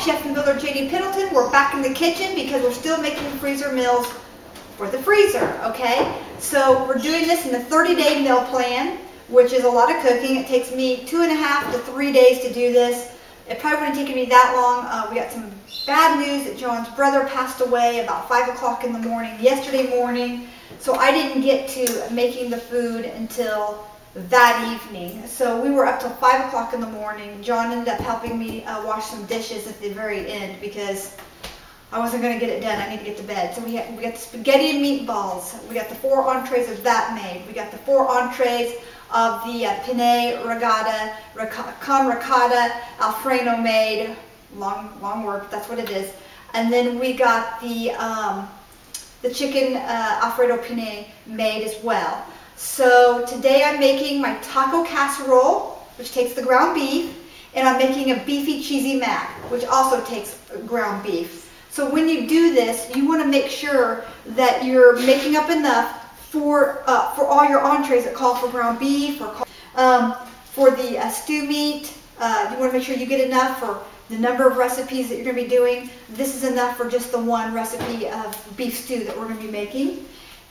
Chef and Builder JD Pendleton. We're back in the kitchen because we're still making freezer meals for the freezer, okay? So we're doing this in the 30-day meal plan, which is a lot of cooking. It takes me two and a half to three days to do this. It probably wouldn't take me that long. Uh, we got some bad news that John's brother passed away about 5 o'clock in the morning, yesterday morning. So I didn't get to making the food until that evening. So we were up till 5 o'clock in the morning. John ended up helping me uh, wash some dishes at the very end because I wasn't going to get it done. I need to get to bed. So we, had, we got the spaghetti and meatballs. We got the four entrees of that made. We got the four entrees of the uh, penne ricotta, con ricotta, Alfredo made. Long, long word, that's what it is. And then we got the, um, the chicken uh, Alfredo penne made as well. So today I'm making my taco casserole, which takes the ground beef, and I'm making a beefy cheesy mac, which also takes ground beef. So when you do this, you want to make sure that you're making up enough for uh, for all your entrees that call for ground beef or call, um, for the uh, stew meat. Uh, you want to make sure you get enough for the number of recipes that you're going to be doing. This is enough for just the one recipe of beef stew that we're going to be making.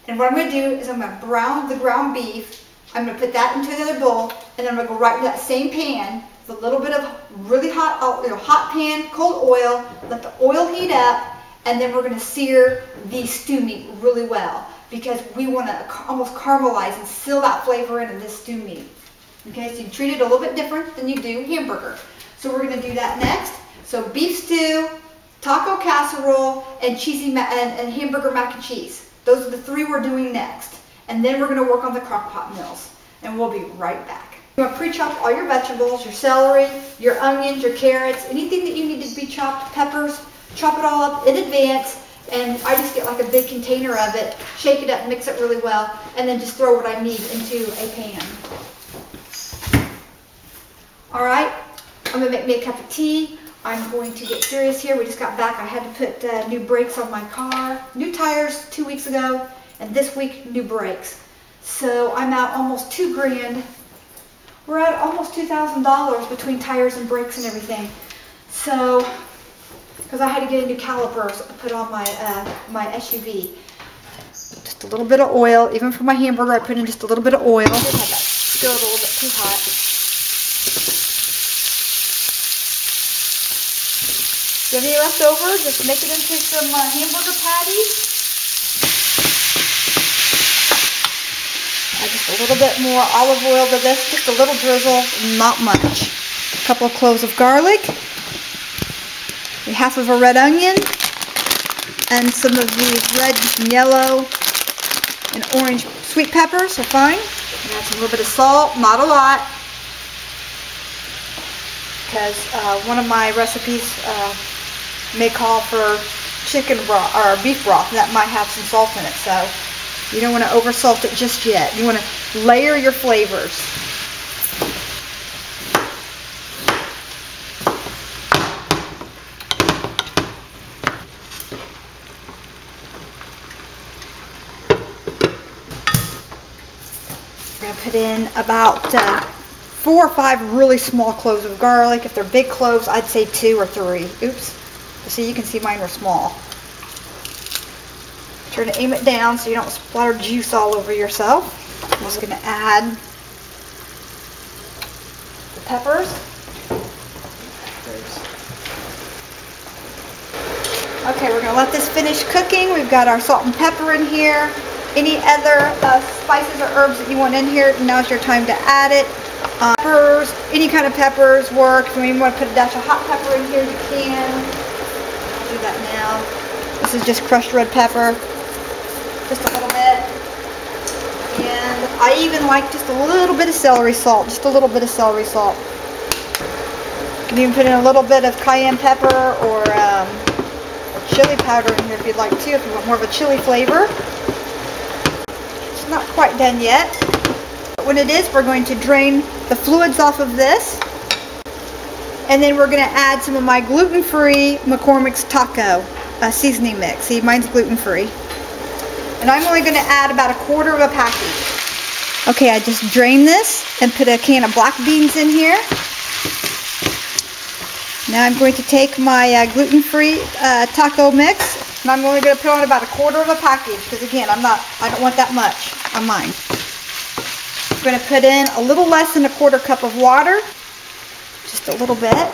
And what I'm going to do is I'm going to brown the ground beef. I'm going to put that into the other bowl, and then I'm going to go right into that same pan with a little bit of really hot, uh, you know, hot pan, cold oil. Let the oil heat up, and then we're going to sear the stew meat really well because we want to almost caramelize and seal that flavor into this stew meat. Okay, so you treat it a little bit different than you do hamburger. So we're going to do that next. So beef stew, taco casserole, and cheesy and, and hamburger mac and cheese. Those are the three we're doing next. And then we're going to work on the crock pot meals. And we'll be right back. You want to pre-chop all your vegetables, your celery, your onions, your carrots, anything that you need to be chopped, peppers, chop it all up in advance and I just get like a big container of it, shake it up, mix it really well, and then just throw what I need into a pan. All right, I'm gonna make me a cup of tea. I'm going to get serious here. We just got back. I had to put uh, new brakes on my car, new tires two weeks ago, and this week, new brakes. So I'm out almost two grand. We're at almost $2,000 between tires and brakes and everything. So because I had to get a new calipers put on my uh, my SUV. Just a little bit of oil, even for my hamburger, I put in just a little bit of oil. I a little bit too hot. You have any left over, just make it into some uh, hamburger patties. Add just a little bit more olive oil to this, just a little drizzle, not much. A couple of cloves of garlic a half of a red onion and some of these red yellow and orange sweet peppers are fine. Add a little bit of salt, not a lot, because uh, one of my recipes uh, may call for chicken broth or beef broth that might have some salt in it. So you don't want to over salt it just yet. You want to layer your flavors. put in about uh, four or five really small cloves of garlic. If they're big cloves, I'd say two or three. Oops. See, you can see mine were small. Try to aim it down so you don't splatter juice all over yourself. I'm just going to add the peppers. Okay, we're going to let this finish cooking. We've got our salt and pepper in here. Any other uh, spices or herbs that you want in here, now's your time to add it. Uh, peppers, any kind of peppers work. If you want to put a dash of hot pepper in here, you can. Do that now. This is just crushed red pepper. Just a little bit. And I even like just a little bit of celery salt. Just a little bit of celery salt. You can even put in a little bit of cayenne pepper or, um, or chili powder in here if you'd like to, if you want more of a chili flavor It's not quite done yet. But when it is, we're going to drain the fluids off of this. And then we're going to add some of my gluten-free McCormick's Taco uh, seasoning mix. See, mine's gluten-free. And I'm only going to add about a quarter of a package. Okay, I just drained this and put a can of black beans in here. Now I'm going to take my uh, gluten-free uh, taco mix, and I'm only going to put on about a quarter of a package, because again, I'm not, I don't want that much on mine. I'm going to put in a little less than a quarter cup of water, just a little bit.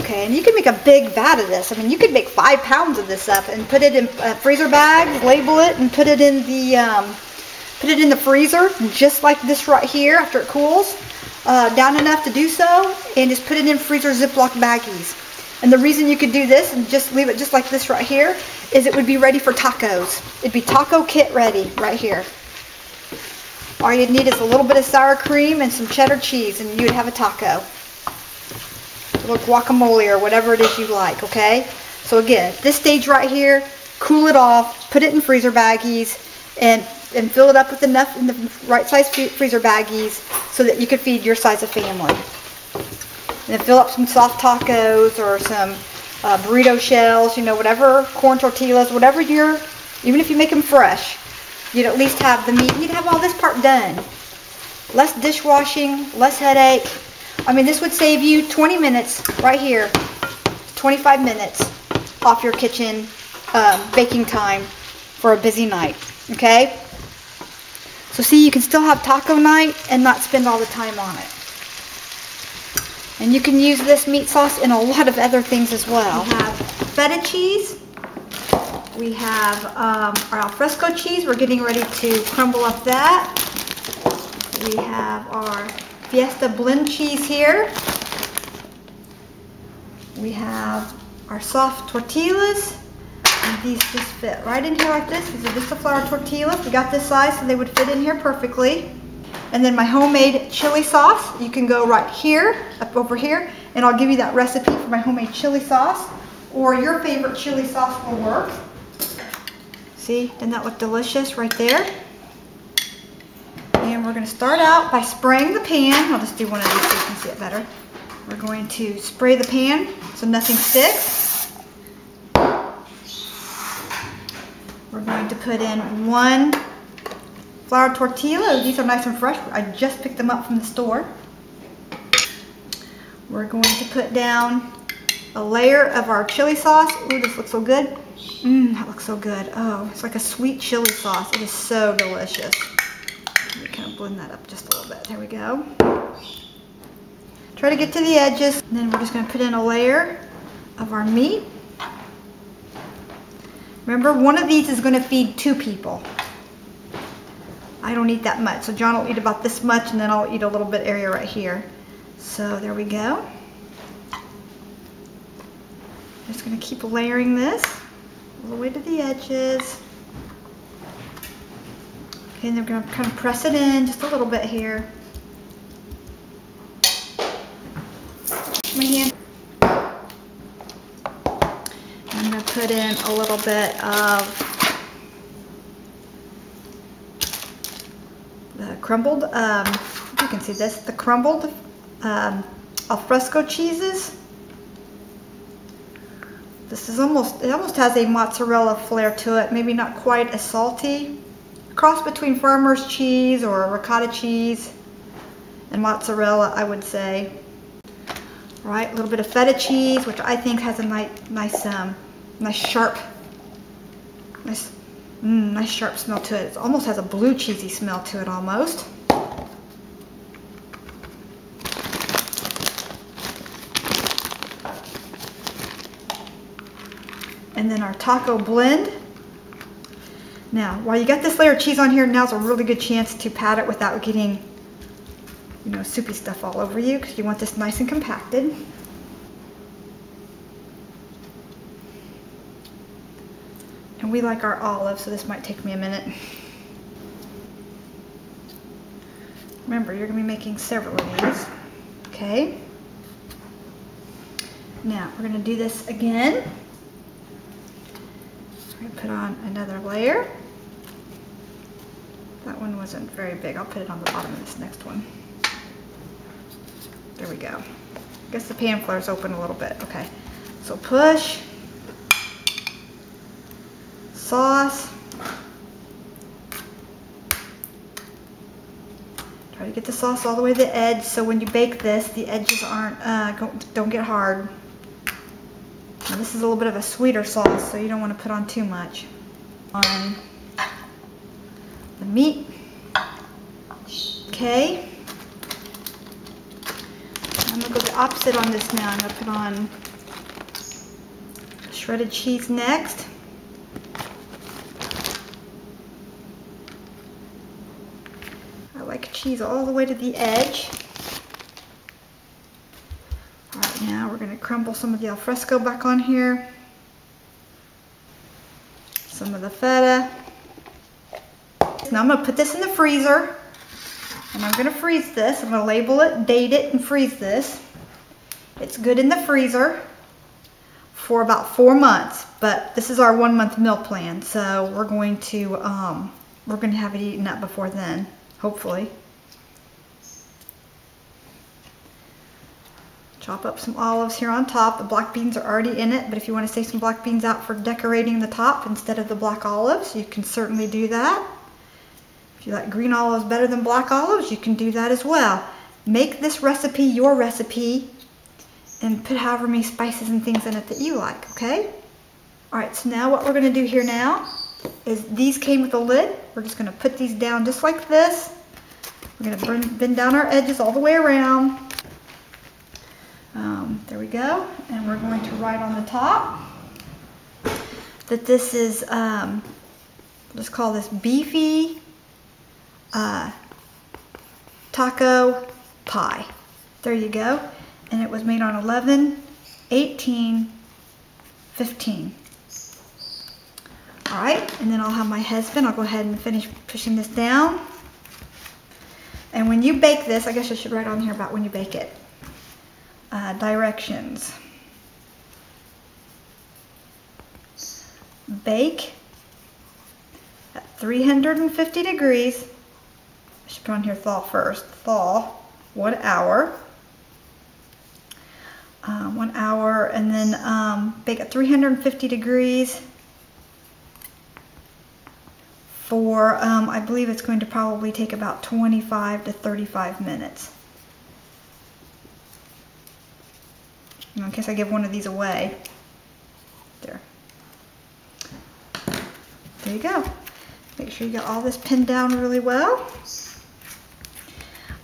Okay, and you can make a big vat of this. I mean, you could make five pounds of this up and put it in uh, freezer bags, label it, and put it in the um, put it in the freezer, just like this right here after it cools uh, down enough to do so, and just put it in freezer Ziploc baggies. And the reason you could do this and just leave it just like this right here is it would be ready for tacos. It'd be taco kit ready right here. All you'd need is a little bit of sour cream and some cheddar cheese and you'd have a taco. A little guacamole or whatever it is you like, okay? So again, this stage right here, cool it off, put it in freezer baggies, and and fill it up with enough in the right size freezer baggies so that you could feed your size of family. And then fill up some soft tacos or some uh, burrito shells, you know, whatever, corn tortillas, whatever you're, even if you make them fresh, you'd at least have the meat, you'd have all this part done. Less dishwashing, less headache. I mean, this would save you 20 minutes right here, 25 minutes off your kitchen um, baking time for a busy night, okay? So see, you can still have taco night and not spend all the time on it. And you can use this meat sauce in a lot of other things as well. We have feta cheese. We have um, our alfresco cheese. We're getting ready to crumble up that. We have our Fiesta blend cheese here. We have our soft tortillas. And these just fit right in here like this. These are just the flour tortillas. We got this size so they would fit in here perfectly. And then my homemade chili sauce. You can go right here, up over here, and I'll give you that recipe for my homemade chili sauce. Or your favorite chili sauce will work. See, doesn't that look delicious right there? And we're gonna start out by spraying the pan. I'll just do one of these so you can see it better. We're going to spray the pan so nothing sticks. We're going to put in one flour tortilla. These are nice and fresh. I just picked them up from the store. We're going to put down a layer of our chili sauce. Ooh, this looks so good. Mmm, that looks so good. Oh, it's like a sweet chili sauce. It is so delicious. Let me kind of blend that up just a little bit. There we go. Try to get to the edges. And then we're just going to put in a layer of our meat. Remember, one of these is going to feed two people. I don't eat that much, so John will eat about this much, and then I'll eat a little bit area right here. So there we go. I'm just going to keep layering this all the way to the edges. Okay, and then we're going to kind of press it in just a little bit here. My hand. I'm going to put in a little bit of the crumbled, um, you can see this, the crumbled um, alfresco cheeses. This is almost, it almost has a mozzarella flair to it, maybe not quite as salty. Cross between farmer's cheese or ricotta cheese and mozzarella, I would say. All right, a little bit of feta cheese, which I think has a nice, nice um, Nice sharp, nice, mm, nice sharp smell to it. It almost has a blue cheesy smell to it almost. And then our taco blend. Now, while you got this layer of cheese on here, now's a really good chance to pat it without getting, you know, soupy stuff all over you because you want this nice and compacted. And we like our olive, so this might take me a minute. Remember, you're going to be making several of these. Okay. Now, we're going to do this again. Put on another layer. That one wasn't very big. I'll put it on the bottom of this next one. There we go. I guess the pan flare's open a little bit. Okay. So push sauce. Try to Try to get the sauce all the way to the edge so when you bake this, the edges aren't, uh, don't get hard. This is a little bit of a sweeter sauce, so you don't want to put on too much. On the meat. Okay. I'm to go the opposite on this now. I'm to put on shredded cheese next. I like cheese all the way to the edge. All right, now we're going to crumble some of the alfresco back on here. Some of the feta. Now I'm to put this in the freezer. And I'm going to freeze this. I'm to label it, date it, and freeze this. It's good in the freezer for about four months. But this is our one month meal plan. So we're going to, um, we're to have it eaten up before then, hopefully. Chop up some olives here on top. The black beans are already in it, but if you want to save some black beans out for decorating the top instead of the black olives, you can certainly do that. If you like green olives better than black olives, you can do that as well. Make this recipe your recipe and put however many spices and things in it that you like, okay? All right, so now what we're gonna do here now is these came with a lid. We're just gonna put these down just like this. We're gonna bend down our edges all the way around. There we go. And we're going to write on the top that this is, um, let's call this beefy uh, taco pie. There you go. And it was made on 11, 18, 15. All right, and then I'll have my husband, I'll go ahead and finish pushing this down. And when you bake this, I guess I should write on here about when you bake it. Uh, directions. Bake at 350 degrees I should put on here thaw first. Thaw, one hour. Uh, one hour and then um, bake at 350 degrees for, um, I believe it's going to probably take about 25 to 35 minutes. In case I give one of these away. There. There you go. Make sure you get all this pinned down really well.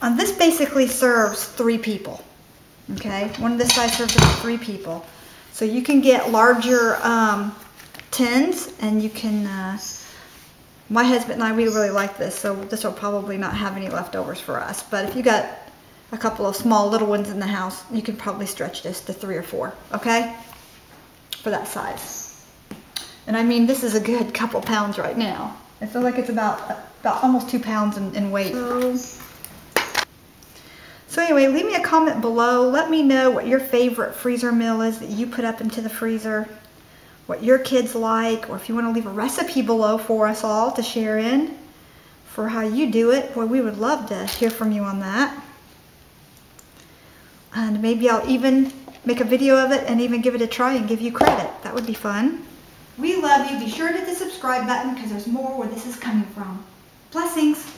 Um, this basically serves three people. Okay, one of this size serves three people. So you can get larger um, tins and you can, uh, my husband and I, we really like this, so this will probably not have any leftovers for us. But if you got a couple of small little ones in the house, you can probably stretch this to three or four, okay? For that size. And I mean, this is a good couple pounds right now. I feel like it's about, about almost two pounds in, in weight. So, so anyway, leave me a comment below. Let me know what your favorite freezer meal is that you put up into the freezer, what your kids like, or if you want to leave a recipe below for us all to share in for how you do it. Boy, we would love to hear from you on that. And maybe I'll even make a video of it and even give it a try and give you credit. That would be fun. We love you. Be sure to hit the subscribe button because there's more where this is coming from. Blessings.